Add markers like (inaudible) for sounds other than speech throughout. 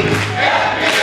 é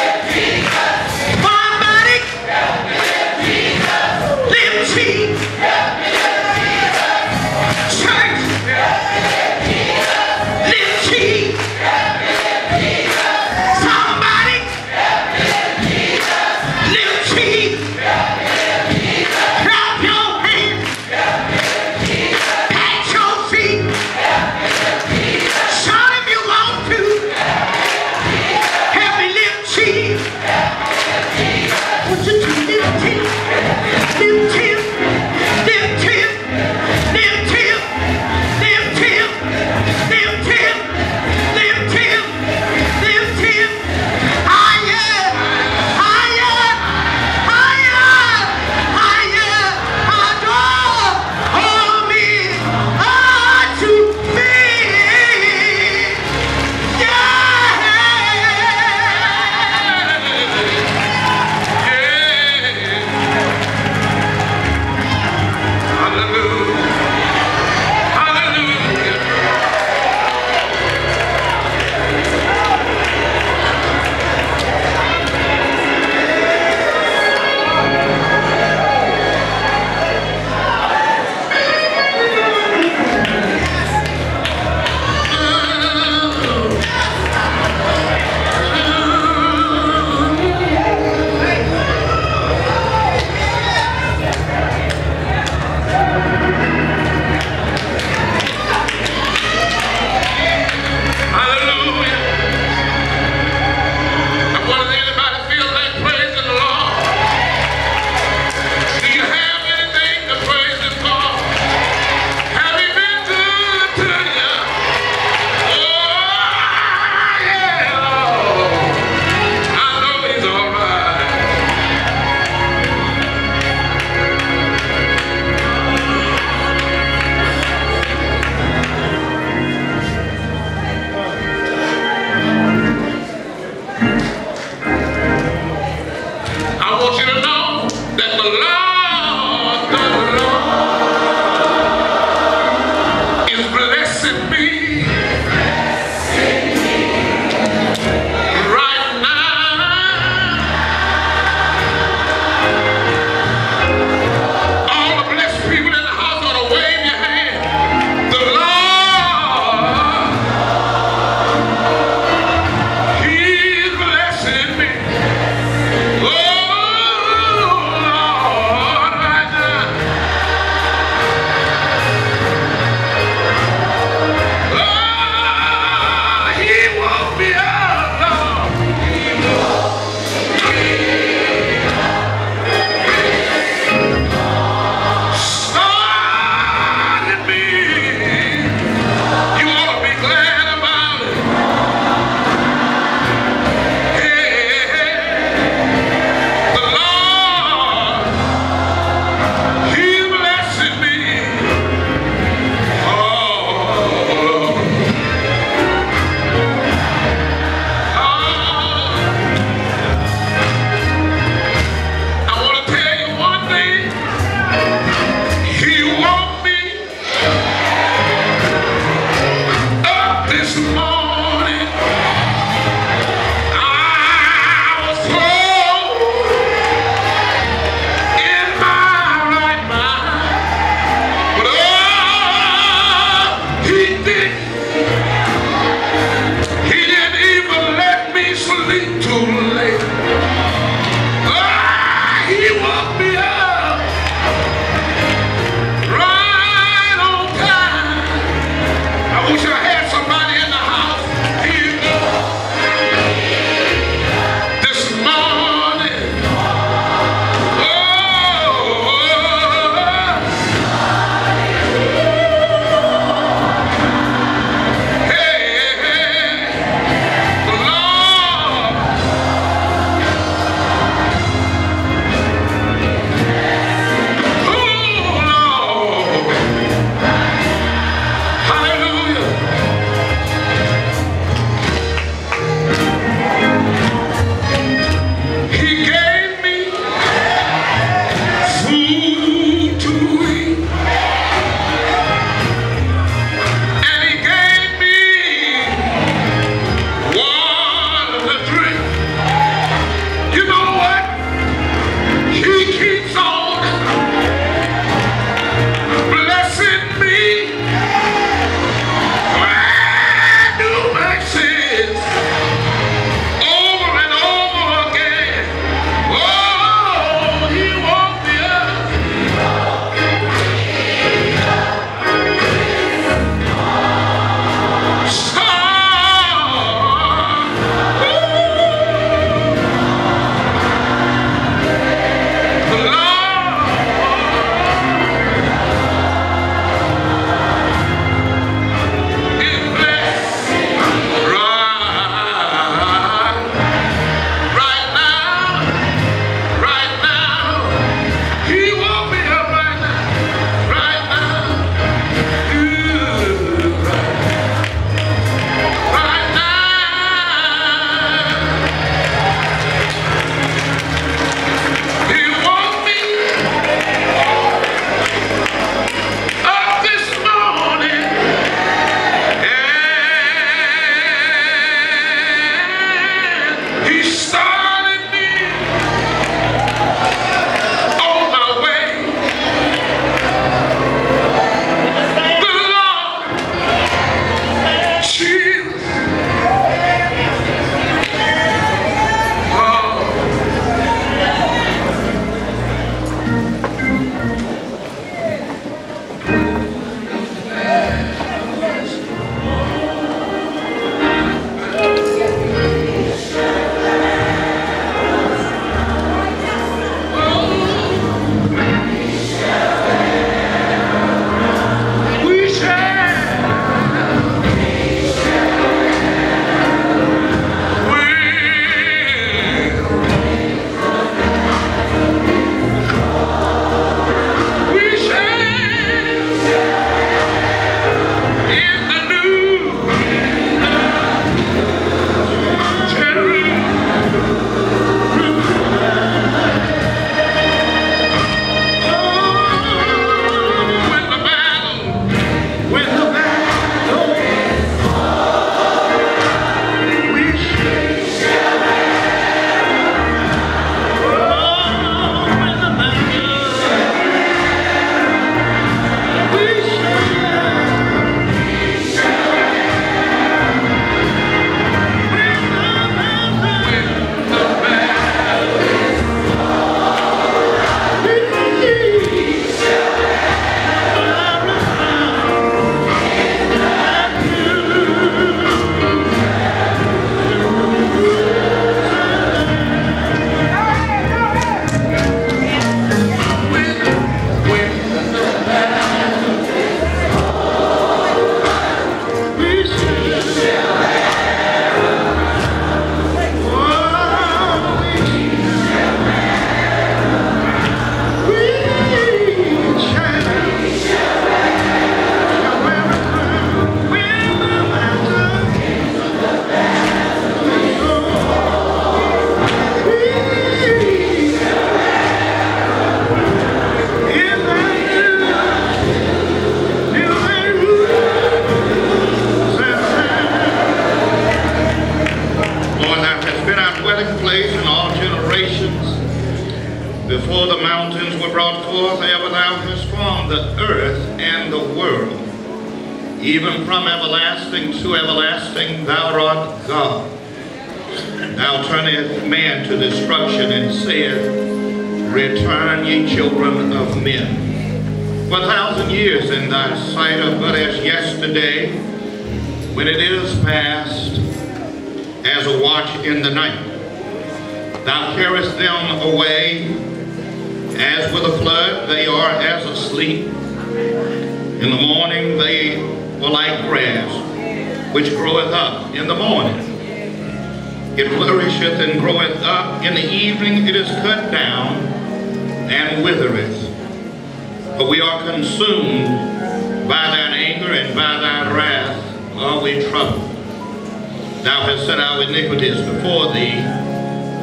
before thee,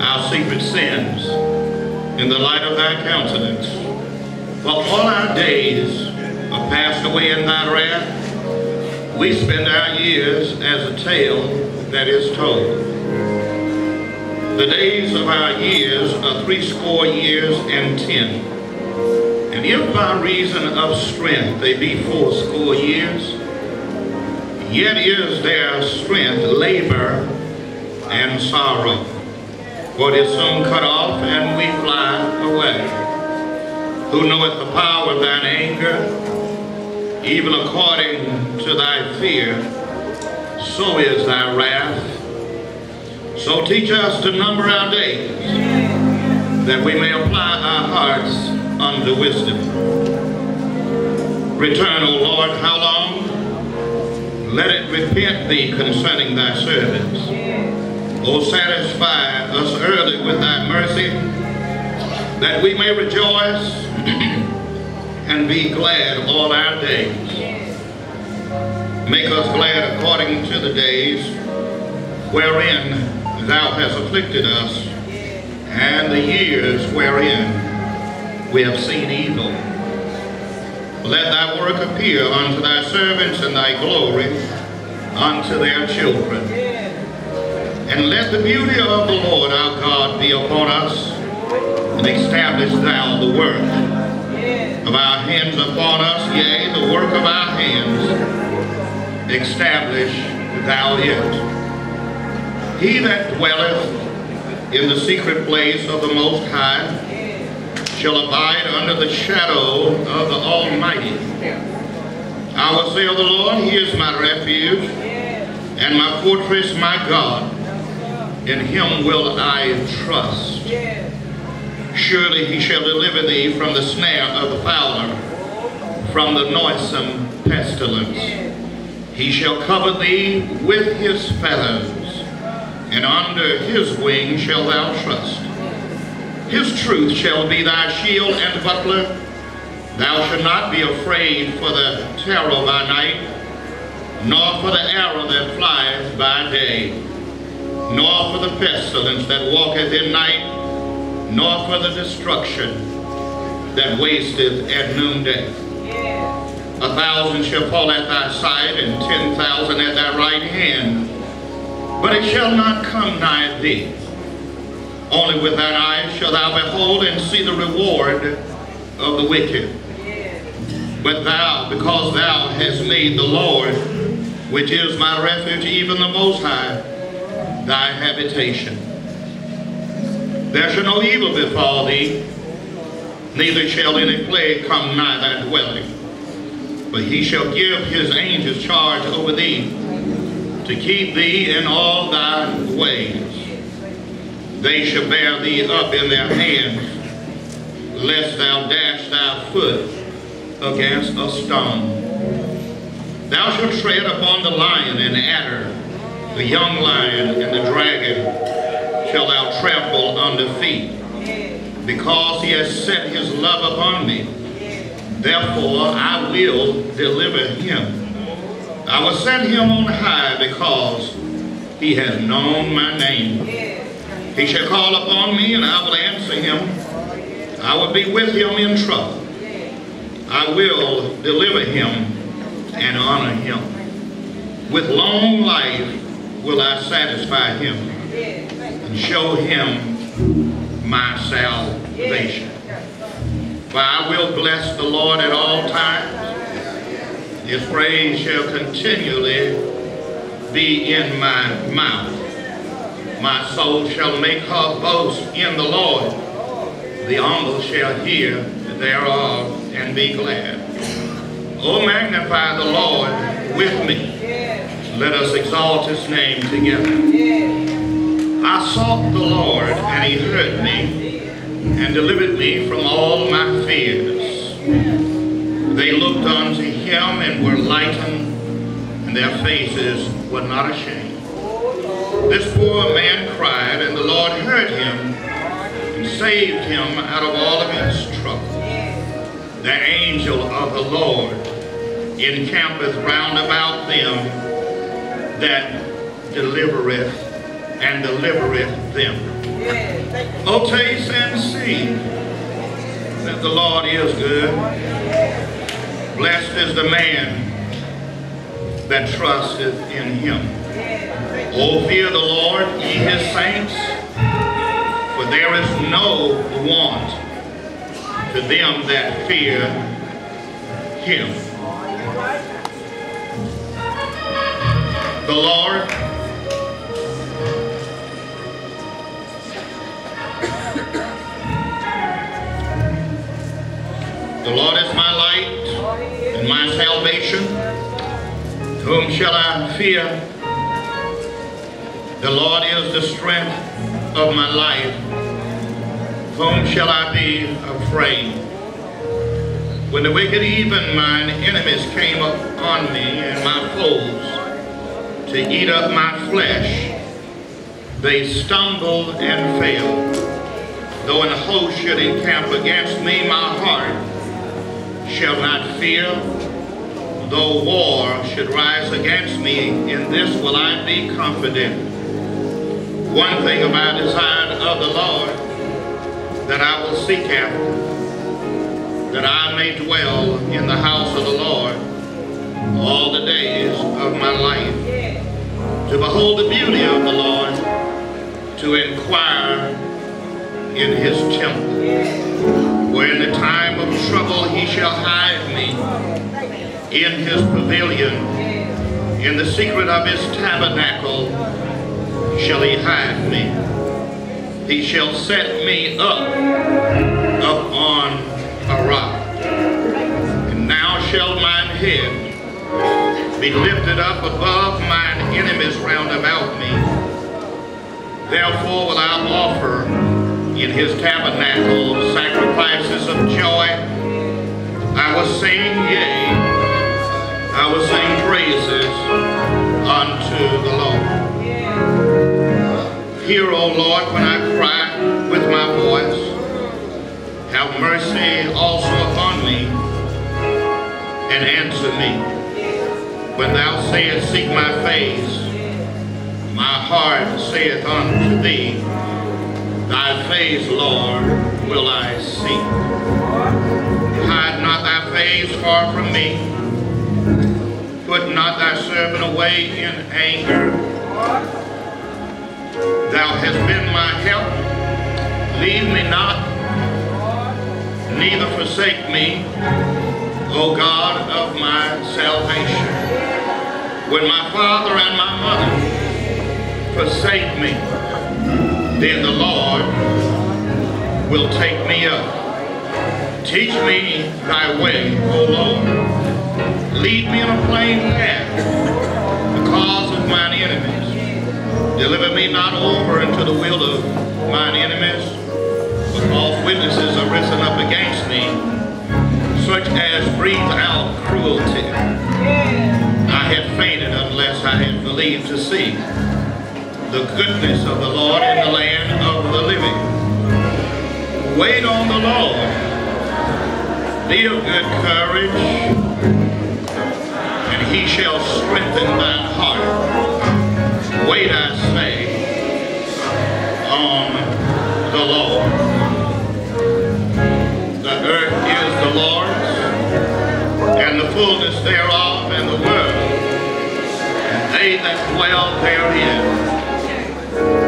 our secret sins in the light of thy countenance. For all our days are passed away in thy wrath. We spend our years as a tale that is told. The days of our years are threescore years and ten. And if by reason of strength they be fourscore years, yet is their strength labor and sorrow for it is soon cut off, and we fly away. Who knoweth the power of thine anger, even according to thy fear, so is thy wrath. So teach us to number our days, that we may apply our hearts unto wisdom. Return, O Lord, how long? Let it repent thee concerning thy servants. O satisfy us early with thy mercy, that we may rejoice (clears throat) and be glad all our days. Make us glad according to the days wherein thou hast afflicted us, and the years wherein we have seen evil. Let thy work appear unto thy servants and thy glory unto their children. And let the beauty of the Lord our God be upon us, and establish thou the work of our hands upon us, yea, the work of our hands, establish thou it. He that dwelleth in the secret place of the Most High shall abide under the shadow of the Almighty. I will say of the Lord, He is my refuge and my fortress, my God in him will I trust. Surely he shall deliver thee from the snare of the fowler, from the noisome pestilence. He shall cover thee with his feathers, and under his wing shalt thou trust. His truth shall be thy shield and buckler. Thou shalt not be afraid for the terror by night, nor for the arrow that flieth by day nor for the pestilence that walketh in night, nor for the destruction that wasteth at noonday. A thousand shall fall at thy side, and ten thousand at thy right hand, but it shall not come nigh thee. Only with thine eyes shalt thou behold and see the reward of the wicked. But thou, because thou hast made the Lord, which is my refuge, even the Most High, thy habitation. There shall no evil befall thee, neither shall any plague come nigh thy dwelling. But he shall give his angels charge over thee, to keep thee in all thy ways. They shall bear thee up in their hands, lest thou dash thy foot against a stone. Thou shalt tread upon the lion and adder, the young lion and the dragon shall thou trample under feet, because he has set his love upon me. Therefore I will deliver him. I will set him on high because he has known my name. He shall call upon me and I will answer him. I will be with him in trouble. I will deliver him and honor him. With long life will I satisfy him and show him my salvation. For I will bless the Lord at all times. His praise shall continually be in my mouth. My soul shall make her boast in the Lord. The humble shall hear thereof and be glad. Oh, magnify the Lord with me. Let us exalt his name together. I sought the Lord, and he heard me, and delivered me from all my fears. They looked unto him and were lightened, and their faces were not ashamed. This poor man cried, and the Lord heard him, and saved him out of all of his trouble. The angel of the Lord encampeth round about them that delivereth and delivereth them. Oh, taste and see that the Lord is good. Blessed is the man that trusteth in him. Oh, fear the Lord, ye his saints, for there is no want to them that fear him. The Lord The Lord is my light and my salvation. Whom shall I fear? The Lord is the strength of my life. Whom shall I be afraid? When the wicked, even mine enemies, came up on me and my foes to eat up my flesh, they stumbled and fell. Though an host should encamp against me, my heart shall not fear. Though war should rise against me, in this will I be confident. One thing have I desired of the Lord, that I will seek after, that I may dwell in the house of the Lord all the days of my life, to behold the beauty of the Lord, to inquire in his temple. Where in the time of trouble he shall hide me in his pavilion. In the secret of his tabernacle shall he hide me. He shall set me up be lifted up above mine enemies round about me. Therefore will I offer in his tabernacle sacrifices of joy. I will sing, yea, I will sing praises unto the Lord. Hear, O Lord, when I cry with my voice. Have mercy also upon me, and answer me. When thou sayest, Seek my face, my heart saith unto thee, Thy face, Lord, will I seek. Hide not thy face far from me. Put not thy servant away in anger. Thou hast been my help. Leave me not, neither forsake me, O God of my salvation. When my father and my mother forsake me, then the Lord will take me up. Teach me thy way, O Lord. Lead me in a plain path because of mine enemies. Deliver me not over into the will of mine enemies, but false witnesses are risen up against me, such as breathe out cruelty. I have fainted unless I had believed to see the goodness of the Lord in the land of the living. Wait on the Lord. Be of good courage, and he shall strengthen thine heart. Wait, I say, on the Lord. fullness thereof, and the world, and they that dwell therein.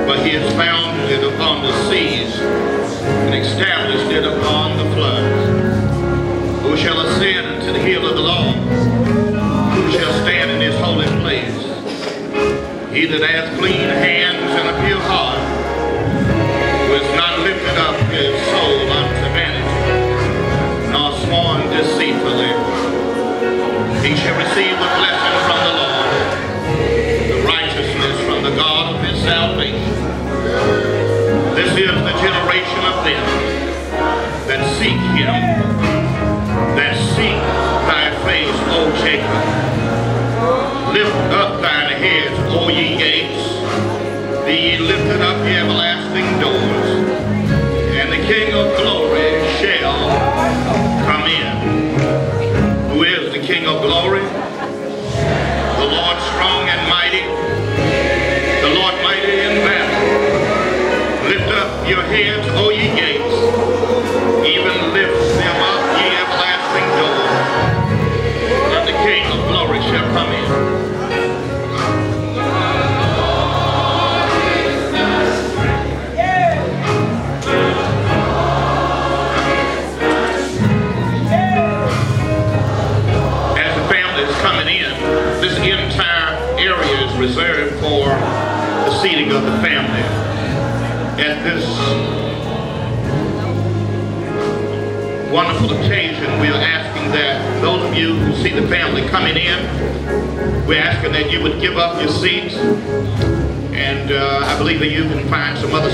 But he has founded it upon the seas, and established it upon the floods. Who shall ascend into the hill of the Lord? Who shall stand in his holy place? He that hath clean hands and a pure heart, who has not lifted up his soul He shall receive the blessing from the Lord, the righteousness from the God of his salvation. This is the generation of them that seek him, that seek thy face, O Jacob. Lift up thine heads, O ye gates, be ye lifted up, the everlasting doors, and the King of glory glory. The Lord strong and mighty. The Lord mighty in battle. Lift up your heads, O ye gates. Even tomando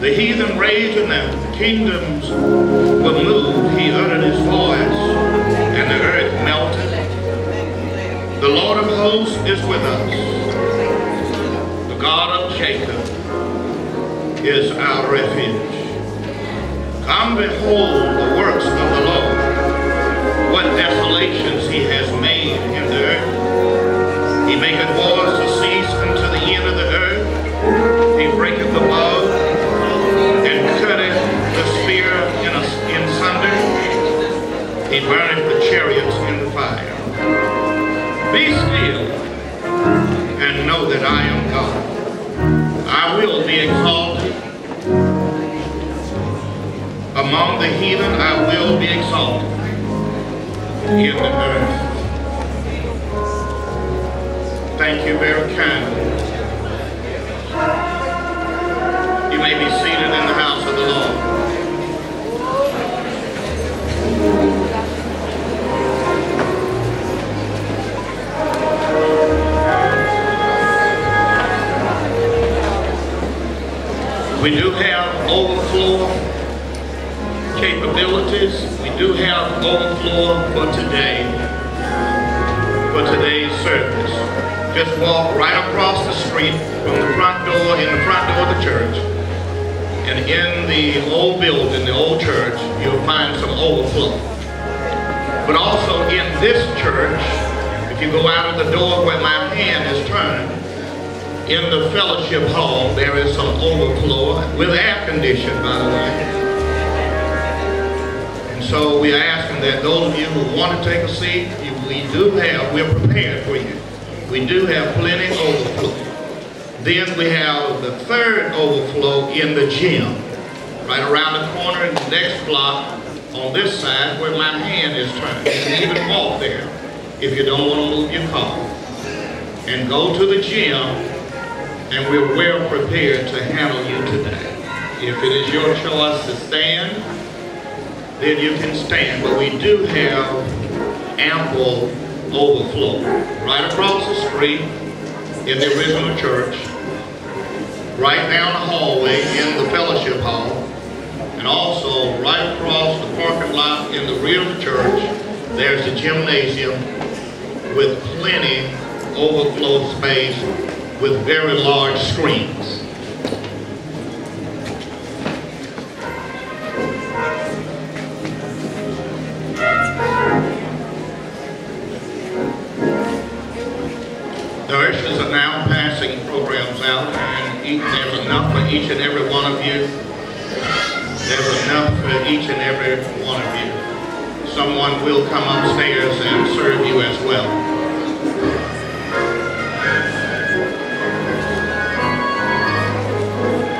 The heathen raised, and the kingdoms were moved. He uttered his voice, and the earth melted. The Lord of hosts is with us. The God of Jacob is our refuge. Come behold the works of the Lord, what desolations he has made in the earth. He maketh wars to cease unto the end of the earth. He breaketh the bow He burned the chariots in fire. Be still and know that I am God. I will be exalted. Among the heathen I will be exalted in the earth. Thank you very kindly. We do have overflow capabilities. We do have overflow for today, for today's service. Just walk right across the street from the front door, in the front door of the church. And in the old building, the old church, you'll find some overflow. But also in this church, if you go out of the door where my hand is turned, in the fellowship hall, there is some overflow with air conditioning, by the way. And so we are asking that those of you who want to take a seat, we do have, we're prepared for you. We do have plenty of overflow. Then we have the third overflow in the gym, right around the corner in the next block on this side where my hand is turned. You can even walk there if you don't want to move your car. And go to the gym and we're well prepared to handle you today. If it is your choice to stand, then you can stand. But we do have ample overflow. Right across the street in the original church, right down the hallway in the fellowship hall, and also right across the parking lot in the rear of the church, there's a gymnasium with plenty overflow space with very large screens. The ushers are now passing programs out, and there's enough for each and every one of you. There's enough for each and every one of you. Someone will come upstairs and serve you as well.